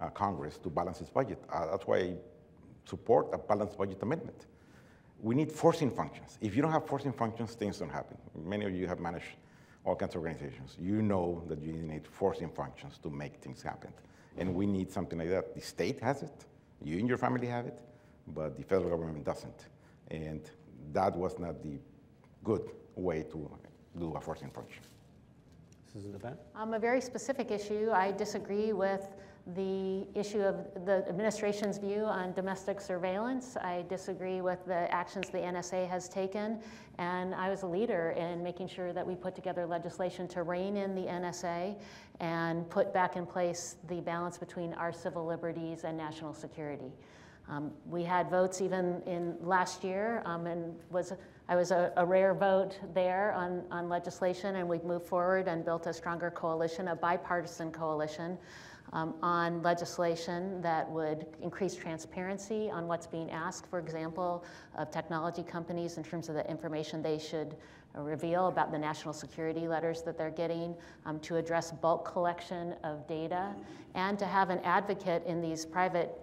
uh, Congress to balance its budget. Uh, that's why I support a balanced budget amendment. We need forcing functions. If you don't have forcing functions, things don't happen. Many of you have managed all kinds of organizations. You know that you need forcing functions to make things happen. And we need something like that. The state has it, you and your family have it, but the federal government doesn't. And that was not the good way to do a forcing function. Suzan DelBene? Um, a very specific issue. I disagree with the issue of the administration's view on domestic surveillance. I disagree with the actions the NSA has taken, and I was a leader in making sure that we put together legislation to rein in the NSA and put back in place the balance between our civil liberties and national security. Um, we had votes even in last year, um, and was I was a, a, rare vote there on, on legislation, and we've moved forward and built a stronger coalition, a bipartisan coalition um, on legislation that would increase transparency on what's being asked, for example, of technology companies in terms of the information they should reveal about the national security letters that they're getting, um, to address bulk collection of data, and to have an advocate in these private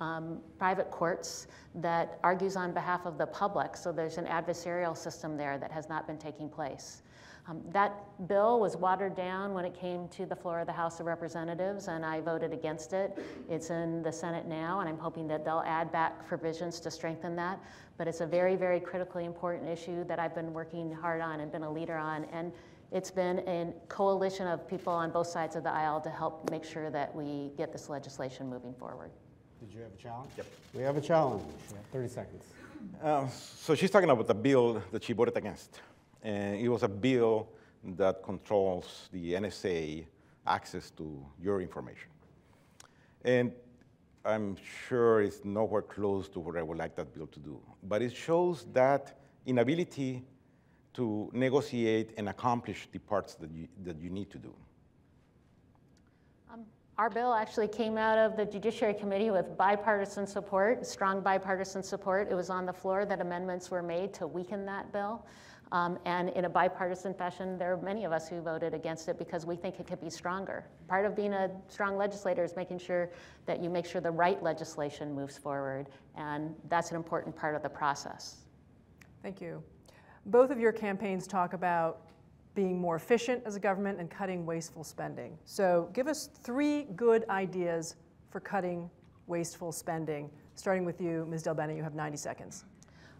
um, private courts that argues on behalf of the public. So there's an adversarial system there that has not been taking place. Um, that bill was watered down when it came to the floor of the House of Representatives, and I voted against it. It's in the Senate now, and I'm hoping that they'll add back provisions to strengthen that. But it's a very, very critically important issue that I've been working hard on and been a leader on. And it's been a coalition of people on both sides of the aisle to help make sure that we get this legislation moving forward. Did you have a challenge? Yep. We have a challenge. 30 seconds. Uh, so she's talking about the bill that she voted against. And it was a bill that controls the NSA access to your information. And I'm sure it's nowhere close to what I would like that bill to do. But it shows that inability to negotiate and accomplish the parts that you, that you need to do. Our bill actually came out of the Judiciary Committee with bipartisan support, strong bipartisan support. It was on the floor that amendments were made to weaken that bill. Um, and in a bipartisan fashion, there are many of us who voted against it because we think it could be stronger. Part of being a strong legislator is making sure that you make sure the right legislation moves forward, and that's an important part of the process. Thank you. Both of your campaigns talk about being more efficient as a government and cutting wasteful spending. So give us three good ideas for cutting wasteful spending. Starting with you, Ms. DelBene, you have 90 seconds.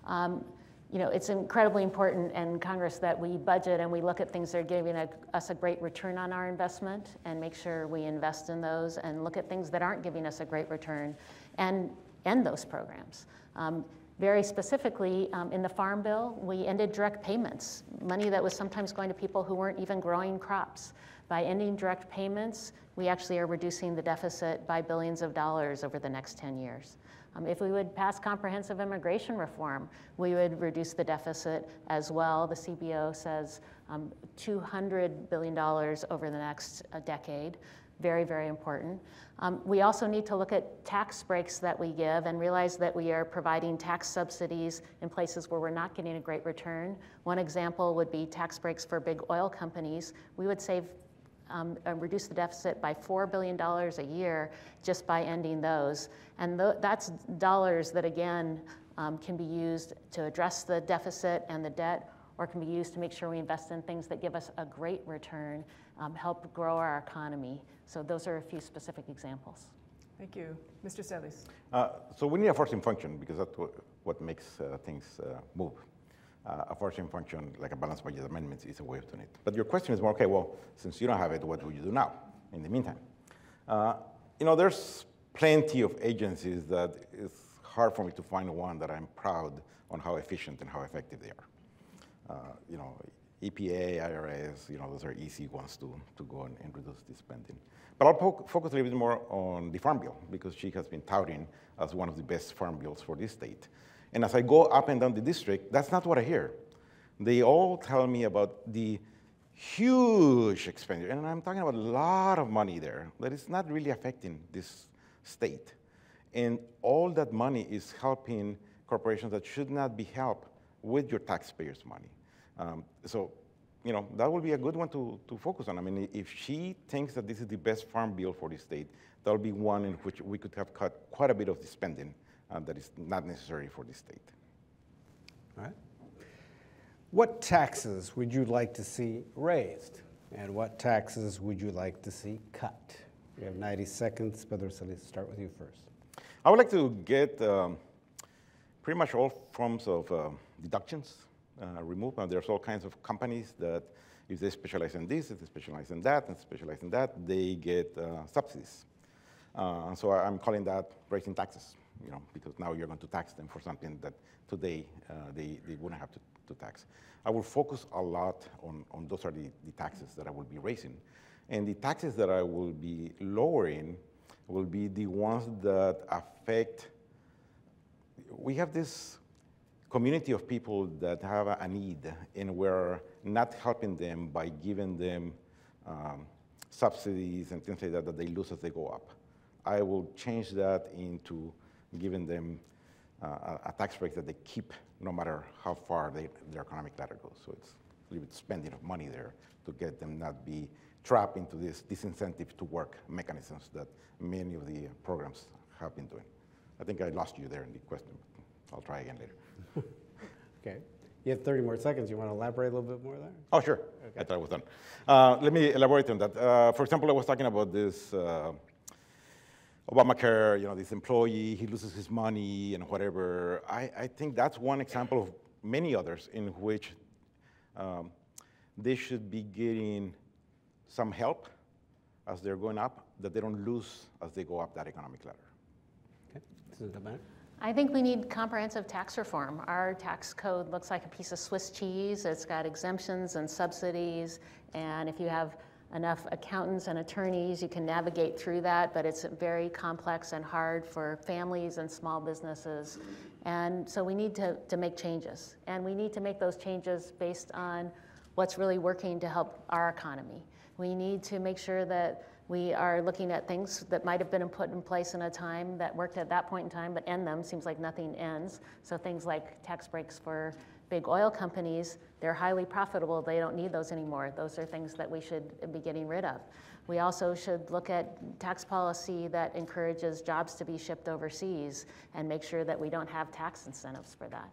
Um, you know, it's incredibly important in Congress that we budget and we look at things that are giving a, us a great return on our investment and make sure we invest in those and look at things that aren't giving us a great return and end those programs. Um, very specifically, um, in the Farm Bill, we ended direct payments, money that was sometimes going to people who weren't even growing crops. By ending direct payments, we actually are reducing the deficit by billions of dollars over the next 10 years. Um, if we would pass comprehensive immigration reform, we would reduce the deficit as well. The CBO says um, $200 billion over the next uh, decade. Very, very important. Um, we also need to look at tax breaks that we give and realize that we are providing tax subsidies in places where we're not getting a great return. One example would be tax breaks for big oil companies. We would save um, reduce the deficit by $4 billion a year just by ending those. And th that's dollars that, again, um, can be used to address the deficit and the debt, or can be used to make sure we invest in things that give us a great return, um, help grow our economy. So those are a few specific examples. Thank you. Mr. Celis. Uh, so we need a forcing function because that's what, what makes uh, things uh, move uh, a forcing function like a balanced budget amendment is a way of doing it. But your question is more, okay, well, since you don't have it, what will you do now in the meantime? Uh, you know, there's plenty of agencies that it's hard for me to find one that I'm proud on how efficient and how effective they are. Uh, you know, EPA, IRS, you know, those are easy ones to, to go and, and reduce the spending. But I'll focus a little bit more on the Farm Bill because she has been touting as one of the best farm bills for this state. And as I go up and down the district, that's not what I hear. They all tell me about the huge expenditure, and I'm talking about a lot of money there that is not really affecting this state. And all that money is helping corporations that should not be helped with your taxpayers' money. Um, so, you know, that would be a good one to, to focus on. I mean, if she thinks that this is the best farm bill for the state, that'll be one in which we could have cut quite a bit of the spending uh, that is not necessary for the state. All right. What taxes would you like to see raised? And what taxes would you like to see cut? We have 90 seconds. Pedro Celis, start with you first. I would like to get um, pretty much all forms of uh, deductions uh, removed. And there's all kinds of companies that if they specialize in this, if they specialize in that, and specialize in that, they get uh, subsidies. Uh, so I'm calling that raising taxes, you know, because now you're going to tax them for something that today uh, they, they wouldn't have to, to tax. I will focus a lot on, on those are the, the taxes that I will be raising. And the taxes that I will be lowering will be the ones that affect, we have this community of people that have a need and we're not helping them by giving them um, subsidies and things like that that they lose as they go up. I will change that into giving them uh, a, tax break that they keep no matter how far they, their economic ladder goes. So it's a little bit spending of money there to get them not be trapped into this disincentive to work mechanisms that many of the programs have been doing. I think I lost you there in the question. I'll try again later. You have 30 more seconds. You want to elaborate a little bit more there? Oh, sure. Okay. I thought I was done. Uh, let me elaborate on that. Uh, for example, I was talking about this uh, Obamacare, you know, this employee, he loses his money and whatever. I, I think that's one example of many others in which um, they should be getting some help as they're going up, that they don't lose as they go up that economic ladder. Okay. I think we need comprehensive tax reform. Our tax code looks like a piece of Swiss cheese. It's got exemptions and subsidies, and if you have enough accountants and attorneys, you can navigate through that, but it's very complex and hard for families and small businesses. And so we need to, to make changes. And we need to make those changes based on what's really working to help our economy. We need to make sure that we are looking at things that might have been put in place in a time that worked at that point in time, but end them. Seems like nothing ends. So things like tax breaks for big oil companies, they're highly profitable. They don't need those anymore. Those are things that we should be getting rid of. We also should look at tax policy that encourages jobs to be shipped overseas and make sure that we don't have tax incentives for that.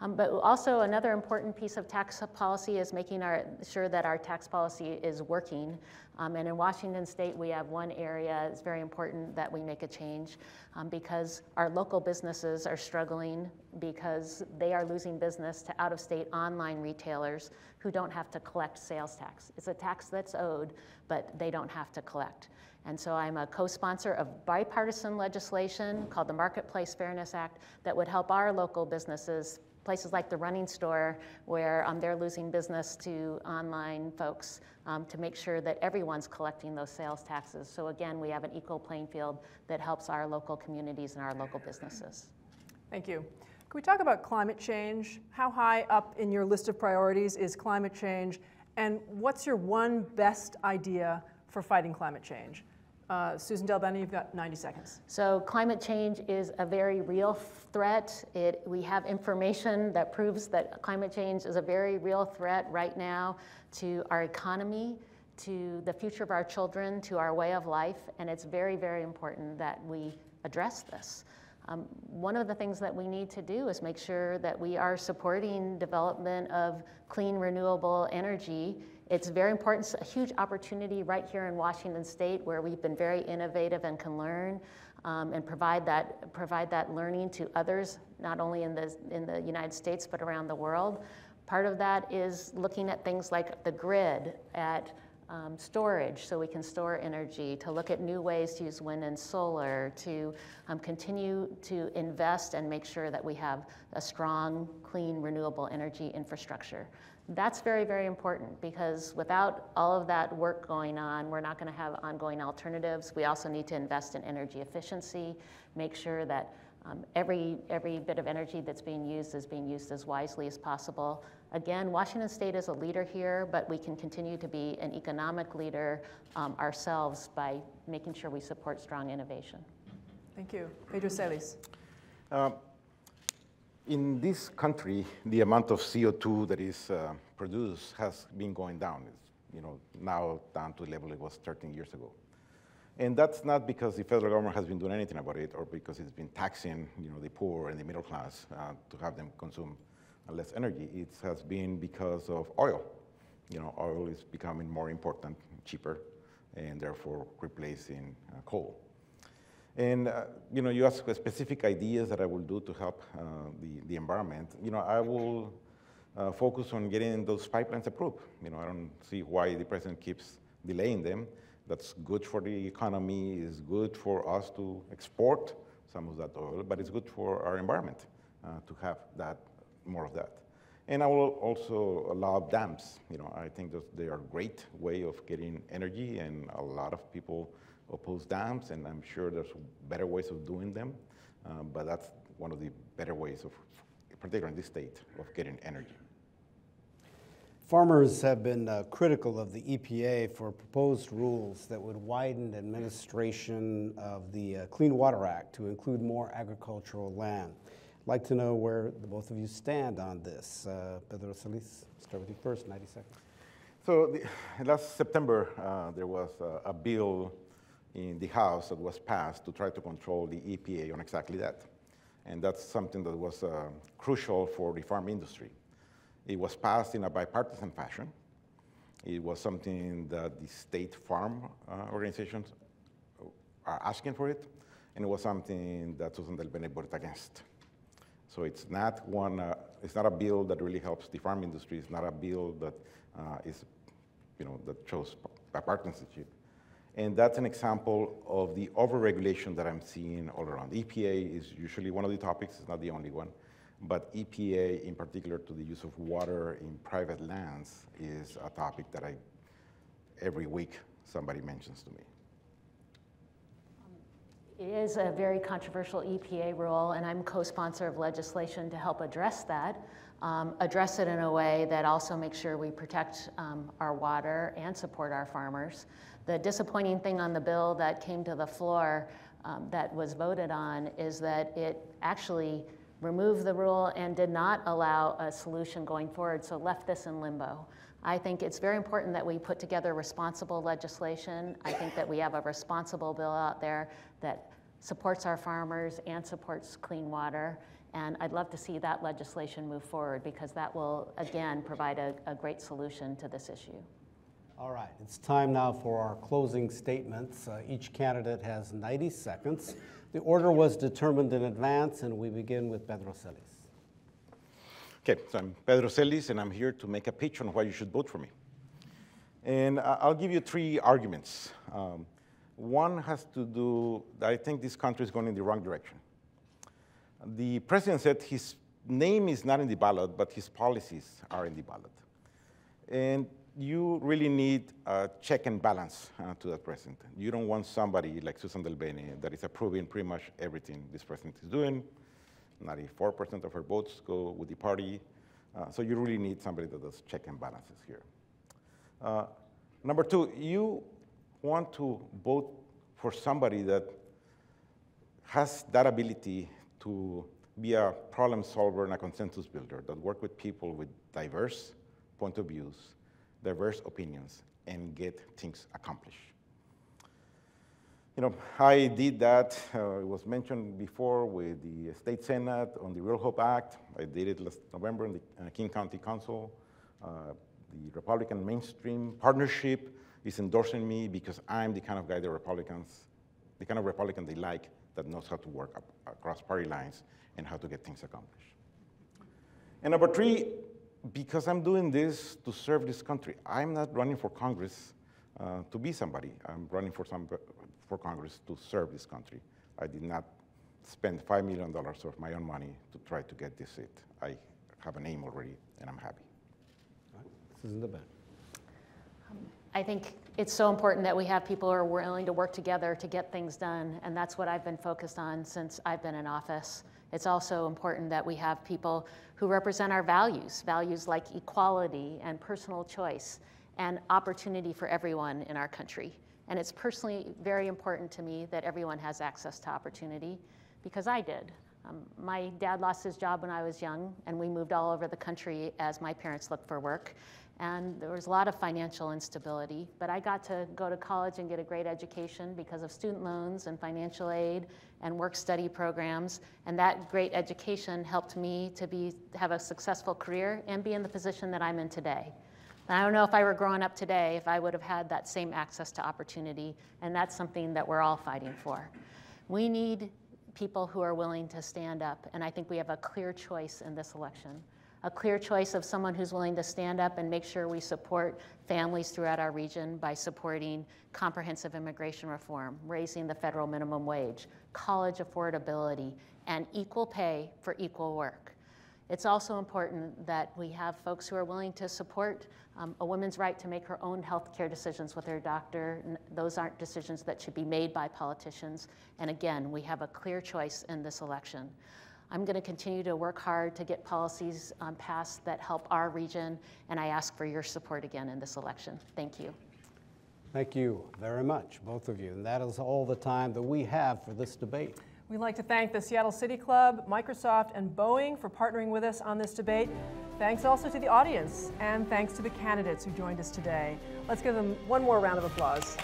Um, but also another important piece of tax policy is making our, sure that our tax policy is working. Um, and in Washington state, we have one area it's very important that we make a change um, because our local businesses are struggling because they are losing business to out-of-state online retailers who don't have to collect sales tax. It's a tax that's owed, but they don't have to collect. And so I'm a co-sponsor of bipartisan legislation called the Marketplace Fairness Act that would help our local businesses places like the running store where um, they're losing business to online folks um, to make sure that everyone's collecting those sales taxes. So again, we have an equal playing field that helps our local communities and our local businesses. Thank you. Can we talk about climate change? How high up in your list of priorities is climate change? And what's your one best idea for fighting climate change? Uh, Suzan DelBene, you've got 90 seconds. So climate change is a very real threat. It, we have information that proves that climate change is a very real threat right now to our economy, to the future of our children, to our way of life, and it's very, very important that we address this. Um, one of the things that we need to do is make sure that we are supporting development of clean renewable energy it's very important, it's a huge opportunity right here in Washington State where we've been very innovative and can learn um, and provide that, provide that learning to others, not only in the, in the United States but around the world. Part of that is looking at things like the grid, at um, storage so we can store energy, to look at new ways to use wind and solar, to um, continue to invest and make sure that we have a strong, clean, renewable energy infrastructure. That's very, very important because without all of that work going on, we're not going to have ongoing alternatives. We also need to invest in energy efficiency, make sure that um, every, every bit of energy that's being used is being used as wisely as possible. Again, Washington State is a leader here, but we can continue to be an economic leader um, ourselves by making sure we support strong innovation. Thank you. Pedro Celis. Um, in this country, the amount of CO2 that is uh, produced has been going down. It's you know, now down to the level it was 13 years ago. And that's not because the federal government has been doing anything about it or because it's been taxing you know, the poor and the middle class uh, to have them consume less energy. It has been because of oil. You know, oil is becoming more important, cheaper, and therefore replacing uh, coal. And uh, you know, you ask specific ideas that I will do to help uh, the, the environment. You know, I will uh, focus on getting those pipelines approved. You know, I don't see why the president keeps delaying them. That's good for the economy, it's good for us to export some of that oil, but it's good for our environment uh, to have that, more of that. And I will also allow dams. You know, I think that they are a great way of getting energy, and a lot of people oppose dams, and I'm sure there's better ways of doing them, uh, but that's one of the better ways of, particularly in this state, of getting energy. Farmers have been uh, critical of the EPA for proposed rules that would widen administration of the uh, Clean Water Act to include more agricultural land. I'd like to know where the both of you stand on this. Uh, Pedro Celis, start with you first, 90 seconds. So the, last September, uh, there was a, a bill in the House that was passed to try to control the EPA on exactly that. And that's something that was uh, crucial for the farm industry. It was passed in a bipartisan fashion. It was something that the state farm uh, organizations are asking for it, and it was something that Suzan DelBene voted against. So it's not one, uh, it's not a bill that really helps the farm industry. It's not a bill that uh, is, you know, that shows bipartisanship. And that's an example of the overregulation that I'm seeing all around. EPA is usually one of the topics, it's not the only one. But EPA, in particular to the use of water in private lands, is a topic that I, every week somebody mentions to me. It is a very controversial EPA rule, and I'm co-sponsor of legislation to help address that. Um, address it in a way that also makes sure we protect um, our water and support our farmers. The disappointing thing on the bill that came to the floor um, that was voted on is that it actually removed the rule and did not allow a solution going forward, so left this in limbo. I think it's very important that we put together responsible legislation. I think that we have a responsible bill out there that supports our farmers and supports clean water. And I'd love to see that legislation move forward because that will, again, provide a, a great solution to this issue. All right, it's time now for our closing statements. Uh, each candidate has 90 seconds. The order was determined in advance, and we begin with Pedro Celis. Okay, so I'm Pedro Celis, and I'm here to make a pitch on why you should vote for me. And I'll give you three arguments. Um, one has to do, I think this country is going in the wrong direction. The president said his name is not in the ballot, but his policies are in the ballot. And you really need a check and balance uh, to that president. You don't want somebody like Suzan DelBene that is approving pretty much everything this president is doing. 94% of her votes go with the party. Uh, so you really need somebody that does check and balances here. Uh, number two, you want to vote for somebody that has that ability to be a problem solver and a consensus builder, that work with people with diverse point of views, diverse opinions and get things accomplished. You know, I did that, uh, it was mentioned before with the State Senate on the Real Hope Act. I did it last November in the uh, King County Council. Uh, the Republican Main Street Partnership is endorsing me because I'm the kind of guy the Republicans, the kind of Republican they like that knows how to work up, across party lines and how to get things accomplished. And number three, because I'm doing this to serve this country. I'm not running for Congress uh, to be somebody. I'm running for, some, for Congress to serve this country. I did not spend $5 million of my own money to try to get this seat. I have a name already, and I'm happy. Suzan DelBene. I think it's so important that we have people who are willing to work together to get things done, and that's what I've been focused on since I've been in office. It's also important that we have people who represent our values, values like equality and personal choice. and opportunity for everyone in our country. And it's personally very important to me that everyone has access to opportunity because I did. Um, my dad lost his job when I was young, and we moved all over the country as my parents looked for work. And there was a lot of financial instability, but I got to go to college and get a great education because of student loans and financial aid and work study programs. And that great education helped me to be, have a successful career and be in the position that I'm in today. And I don't know if I were growing up today if I would have had that same access to opportunity, and that's something that we're all fighting for. We need people who are willing to stand up, and I think we have a clear choice in this election. A clear choice of someone who's willing to stand up and make sure we support families throughout our region by supporting comprehensive immigration reform, raising the federal minimum wage, college affordability, and equal pay for equal work. It's also important that we have folks who are willing to support um, a woman's right to make her own health care decisions with her doctor. Those aren't decisions that should be made by politicians. And again, we have a clear choice in this election. I'm going to continue to work hard to get policies um, passed that help our region, and I ask for your support again in this election. Thank you. Thank you very much, both of you. And that is all the time that we have for this debate. We'd like to thank the Seattle City Club, Microsoft, and Boeing for partnering with us on this debate. Thanks also to the audience, and thanks to the candidates who joined us today. Let's give them one more round of applause.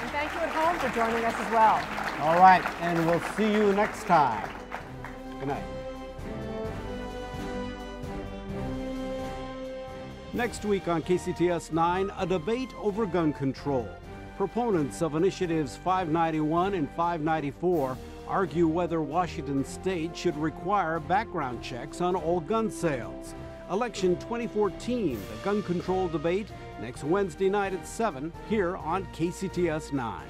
And thank you at home for joining us as well. All right, and we'll see you next time. Good night. Next week on KCTS 9, a debate over gun control. Proponents of initiatives 591 and 594 argue whether Washington state should require background checks on all gun sales. Election 2014, the gun control debate, next Wednesday night at 7 here on KCTS 9.